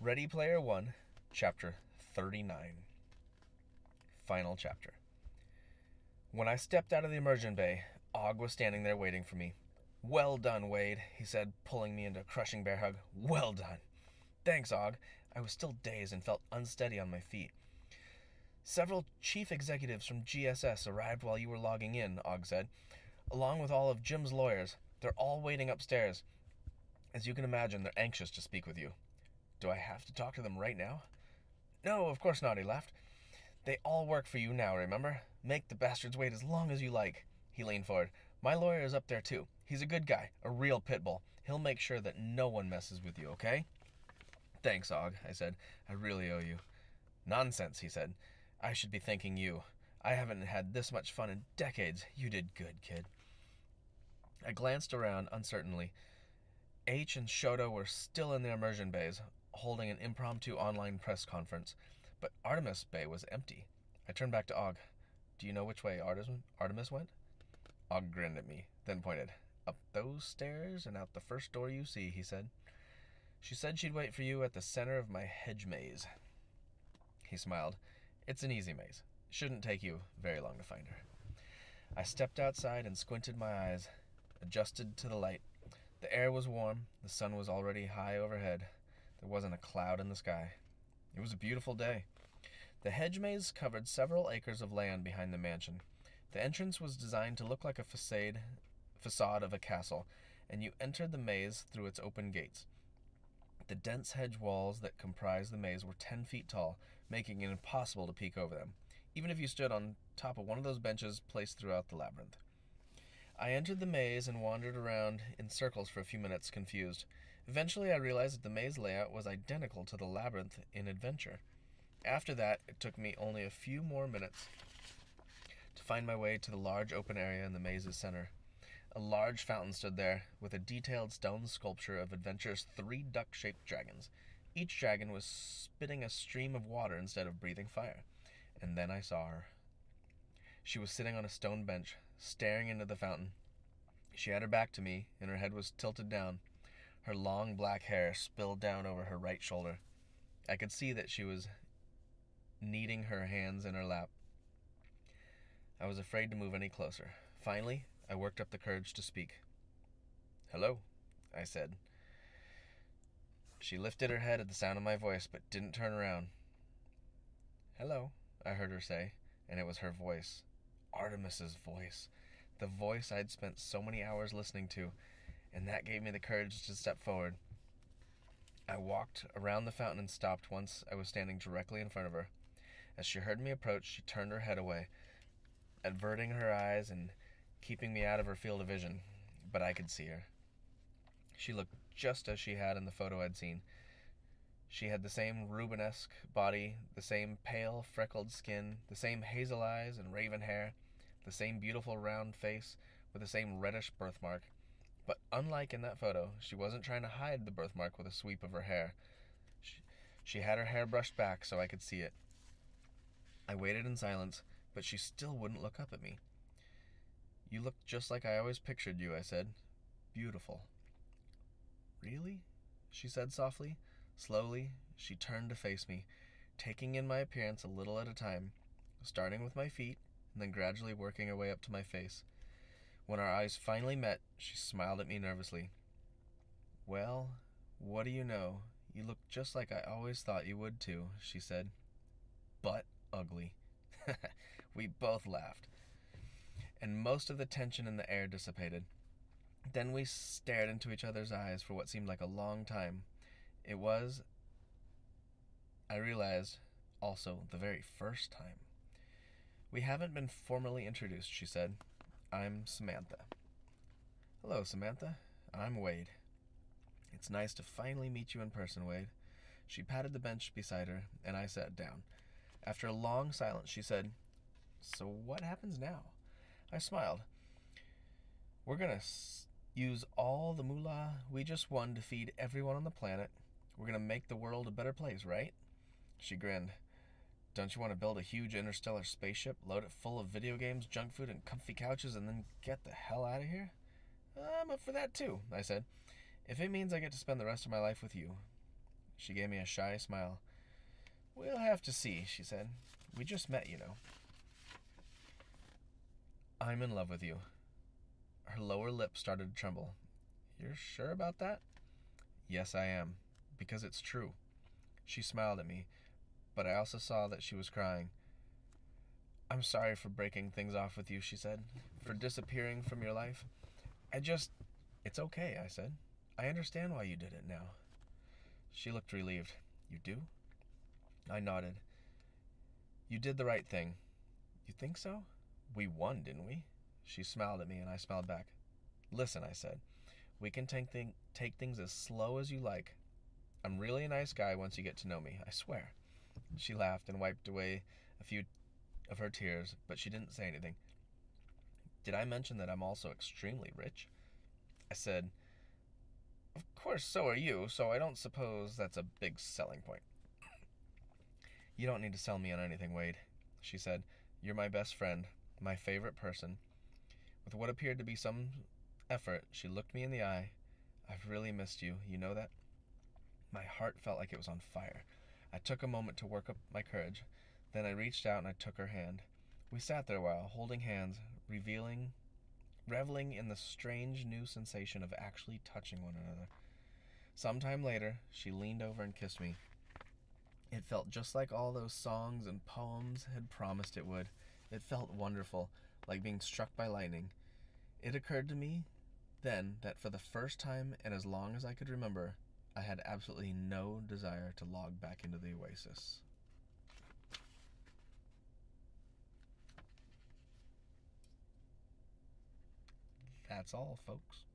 Ready Player One, Chapter 39. Final chapter. When I stepped out of the immersion bay, Og was standing there waiting for me. Well done, Wade, he said, pulling me into a crushing bear hug. Well done. Thanks, Og. I was still dazed and felt unsteady on my feet. Several chief executives from GSS arrived while you were logging in, Og said, along with all of Jim's lawyers. They're all waiting upstairs. As you can imagine, they're anxious to speak with you. Do I have to talk to them right now? No, of course not, he laughed. They all work for you now, remember? Make the bastards wait as long as you like. He leaned forward. My lawyer is up there too. He's a good guy, a real pit bull. He'll make sure that no one messes with you, okay? Thanks, Og, I said. I really owe you. Nonsense, he said. I should be thanking you. I haven't had this much fun in decades. You did good, kid. I glanced around uncertainly. H and Shoto were still in the immersion bays, holding an impromptu online press conference, but Artemis Bay was empty. I turned back to Og. Do you know which way Artemis went? Og grinned at me, then pointed. Up those stairs and out the first door you see, he said. She said she'd wait for you at the center of my hedge maze. He smiled. It's an easy maze. Shouldn't take you very long to find her. I stepped outside and squinted my eyes, adjusted to the light. The air was warm, the sun was already high overhead. There wasn't a cloud in the sky. It was a beautiful day. The hedge maze covered several acres of land behind the mansion. The entrance was designed to look like a facade, facade of a castle, and you entered the maze through its open gates. The dense hedge walls that comprised the maze were ten feet tall, making it impossible to peek over them, even if you stood on top of one of those benches placed throughout the labyrinth. I entered the maze and wandered around in circles for a few minutes, confused. Eventually, I realized that the maze layout was identical to the labyrinth in Adventure. After that, it took me only a few more minutes to find my way to the large open area in the maze's center. A large fountain stood there, with a detailed stone sculpture of Adventure's three duck shaped dragons. Each dragon was spitting a stream of water instead of breathing fire. And then I saw her. She was sitting on a stone bench, staring into the fountain. She had her back to me, and her head was tilted down. Her long black hair spilled down over her right shoulder. I could see that she was kneading her hands in her lap. I was afraid to move any closer. Finally, I worked up the courage to speak. Hello, I said. She lifted her head at the sound of my voice, but didn't turn around. Hello, I heard her say, and it was her voice. Artemis's voice, the voice I'd spent so many hours listening to, and that gave me the courage to step forward. I walked around the fountain and stopped once I was standing directly in front of her. As she heard me approach, she turned her head away, averting her eyes and keeping me out of her field of vision, but I could see her. She looked just as she had in the photo I'd seen. She had the same Rubenesque body, the same pale, freckled skin, the same hazel eyes and raven hair, the same beautiful round face with the same reddish birthmark. But unlike in that photo, she wasn't trying to hide the birthmark with a sweep of her hair. She, she had her hair brushed back so I could see it. I waited in silence, but she still wouldn't look up at me. You look just like I always pictured you, I said. Beautiful. Really? She said softly. Slowly, she turned to face me, taking in my appearance a little at a time, starting with my feet and then gradually working her way up to my face. When our eyes finally met, she smiled at me nervously. Well, what do you know? You look just like I always thought you would, too, she said. But ugly. we both laughed, and most of the tension in the air dissipated. Then we stared into each other's eyes for what seemed like a long time. It was, I realized, also the very first time. We haven't been formally introduced, she said. I'm Samantha. Hello, Samantha. I'm Wade. It's nice to finally meet you in person, Wade. She patted the bench beside her, and I sat down. After a long silence, she said, So what happens now? I smiled. We're going to use all the moolah we just won to feed everyone on the planet we're going to make the world a better place, right? She grinned. Don't you want to build a huge interstellar spaceship, load it full of video games, junk food, and comfy couches, and then get the hell out of here? I'm up for that too, I said. If it means I get to spend the rest of my life with you. She gave me a shy smile. We'll have to see, she said. We just met, you know. I'm in love with you. Her lower lip started to tremble. You're sure about that? Yes, I am, because it's true. She smiled at me, but I also saw that she was crying. I'm sorry for breaking things off with you, she said, for disappearing from your life. I just. It's okay, I said. I understand why you did it now. She looked relieved. You do? I nodded. You did the right thing. You think so? We won, didn't we? She smiled at me, and I smiled back. Listen, I said. We can take, take things as slow as you like. I'm really a nice guy once you get to know me, I swear. She laughed and wiped away a few of her tears, but she didn't say anything. Did I mention that I'm also extremely rich? I said, Of course, so are you, so I don't suppose that's a big selling point. You don't need to sell me on anything, Wade, she said. You're my best friend, my favorite person. With what appeared to be some effort, she looked me in the eye. I've really missed you, you know that? My heart felt like it was on fire. I took a moment to work up my courage. Then I reached out and I took her hand. We sat there a while, holding hands, revealing, reveling in the strange new sensation of actually touching one another. Some time later, she leaned over and kissed me. It felt just like all those songs and poems had promised it would. It felt wonderful, like being struck by lightning. It occurred to me then that for the first time and as long as I could remember, I had absolutely no desire to log back into the oasis. That's all, folks.